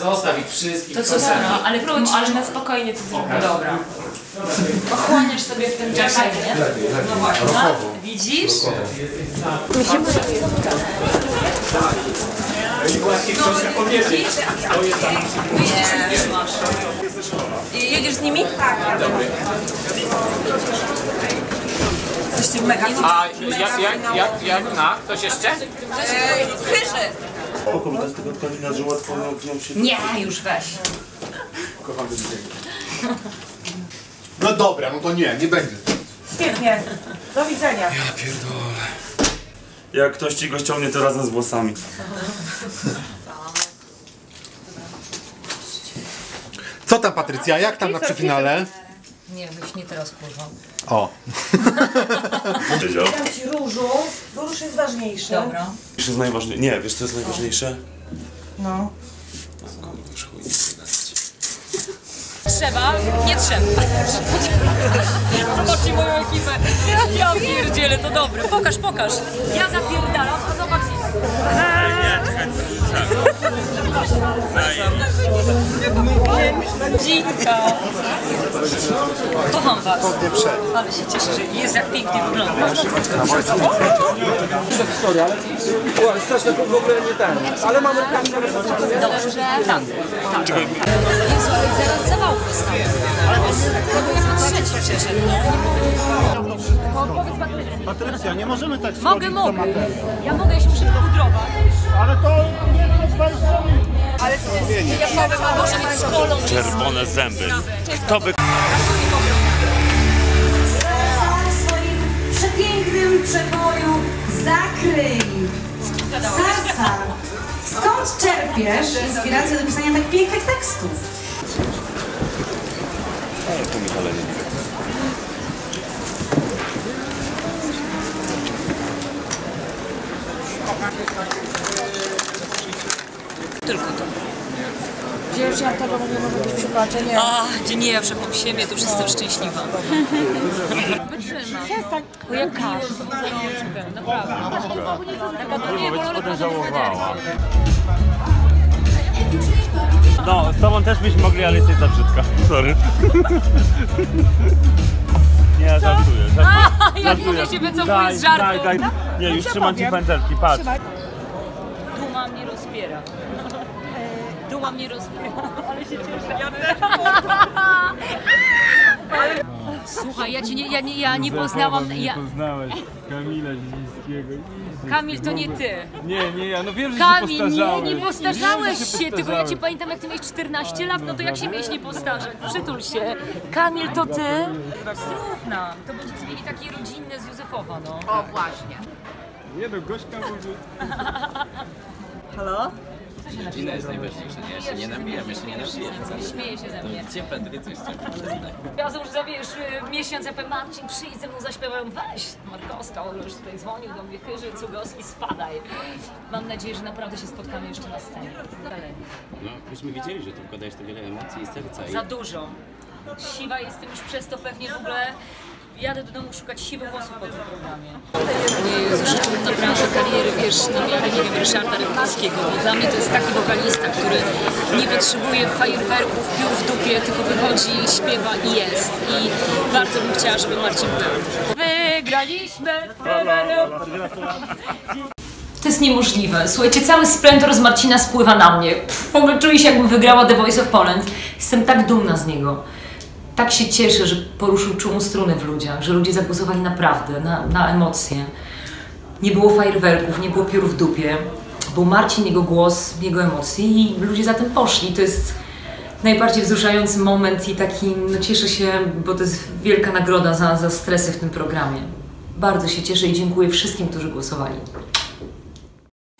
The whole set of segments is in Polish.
Zostaw ich wszystkich. To co no, ale, ale na spokojnie to zrobimy. Dobra. Pochłaniasz sobie w tym czasie, nie? No właśnie. No, widzisz? powiedzieć. Nie, masz. I jedziesz z nimi? Tak. Jesteście mega A jak, jak, jak, jak na? Ktoś jeszcze? Chyży. Spoko, bo to jest tylko tkanina, że łatwo nią się... Nie, już weź. No dobra, no to nie, nie będzie. Świetnie. Do widzenia. Jak ktoś ci go ściągnie, to razem z włosami. Co tam Patrycja, jak tam na przyfinale? Nie, weź nie teraz kurwa. O. Wiedział. Dam ci różu, bo róż jest ważniejszy. Dobra. Wiesz, co jest najważniejsze? Nie, wiesz co jest najważniejsze? No. Trzeba? Nie trzeba. Zobaczcie moją ekipę. Ja pierdzielę, to dobre. Pokaż, pokaż. Ja zapierdalam, a zobacz. Dzitka. Kocham was. Ale się cieszę, że jest jak pięknie wyglądasz. Straszne w ogóle nie ten. Ale mamy Dobrze, tak. tak. Jezu, ale zaraz zawał wystawię. Trzeci przeszedł. Powiedz Patrycja. Nie możemy tak Mogę, mogę. Ja mogę, ja się muszę pudrować. Ale to nie pozwala Ale może z kolą. Czerwone zęby. Kto by... Serca swoim przepięknym przeboju zakryj. Serca, skąd czerpiesz inspirację do pisania tak pięknych tekstów? To Michale nie. Tylko to. Wiesz, jak tego nie może być przypatrzenie. Nie. A, gdzie nie, ja przepam siebie, to już jestem szczęśliwa. Za rączkę, naprawdę. Bo ale żałowała. No, z tobą też byśmy mogli, ale jesteś za brzydka. Sorry. Nie, żartuję, żartuję. Jak mówię się wycofuję z żartu. daj, daj. Nie, już trzymam ci pędzelki, patrz. Duma mnie rozpiera. Duma mnie rozpiera, ale się cieszę. Słuchaj, ja cię nie, ja nie, ja nie poznałam, ja, poznałeś Kamila Zielińskiego. Kamil to nie ty. Nie, nie ja, no wiem, że Kamil, się nie, postarzałeś. nie postarzałeś Wiem, że się, tylko ja cię postarzałeś. pamiętam jak ty miałeś 14 lat, no to jak się miałeś nie postarzać? Przytul się. Kamil, to ty? Zrób nam, to będziecie mieli takie rodzinne z Józefowa, no. O, właśnie. Nie no, Gośka mówi... Halo? Rodzina jest najważniejsza, nie? Ja się nie nabijam, ja się nie nabijam. Śmieje się ze mnie. Gdzie Patrycja jeszcze przyznaj? Ja już za wiesz, y, miesiąc, ja powiem, Marcin, przyjdź ze mną, zaśpiewam, weź. Markowska, on już tutaj dzwonił do mnie, Chyży, Cugowski, spadaj. Mam nadzieję, że naprawdę się spotkamy jeszcze na scenie. Dalej. No, myśmy wiedzieli, że tu wkładałeś to wiele emocji i serca i Za dużo. Siwa jestem już przez to pewnie w ogóle... Jadę do domu szukać siwych włosów po tym programie. Nie, kariery, wiesz, na miarę, nie wiem, Ryszarda Rybkowskiego, bo dla mnie to jest taki wokalista, który nie potrzebuje fajerwerków, piór w dupie, tylko wychodzi, śpiewa i jest. I bardzo bym chciała, żeby Marcin był. Wygraliśmy! To jest niemożliwe. Słuchajcie, cały splendor z Marcina spływa na mnie. Pff, w ogóle czuję się, jakbym wygrała The Voice of Poland. Jestem tak dumna z niego. Tak się cieszę, że poruszył czułą strunę w ludziach, że ludzie zagłosowali naprawdę, na, na emocje. Nie było fajerwerków, nie było piór w dupie. Był Marcin, jego głos, jego emocje i ludzie za tym poszli. To jest najbardziej wzruszający moment i taki, no cieszę się, bo to jest wielka nagroda za, za stresy w tym programie. Bardzo się cieszę i dziękuję wszystkim, którzy głosowali.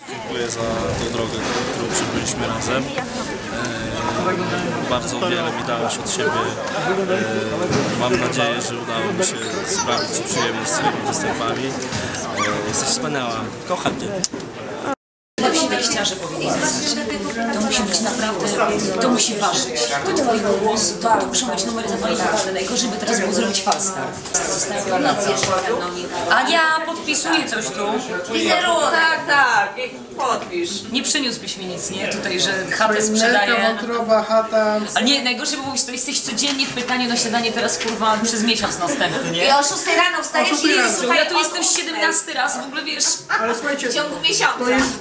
Dziękuję za tą drogę, którą przebyliśmy razem. E, bardzo wiele mi dałeś od siebie. E, mam nadzieję, że udało mi się sprawić przyjemność swoimi występami. E, jesteś wspaniała. Kocham Cię. Ciarze powinien pisać. To musi być naprawdę, to musi ważyć. Do twojego głosu, to, to muszą być numery zapamiętane. Najgorzej by teraz było zrobić falstart. Zostaje jeszcze Ania, podpisuję coś tu. Wizerunek. Tak, tak, podpisz. Nie przyniósłbyś mi nic, nie? Tutaj, że chatę sprzedaję. wątroba, chata. Ale nie, najgorsze by było, że to jesteś codziennie w pytaniu na śniadanie teraz kurwa przez miesiąc następny, nie? I o 6 rano wstajesz i słuchaj, ja tu jestem ósmej 17 raz, w ogóle wiesz... Ale słuchajcie, W ciągu miesiąca. to jest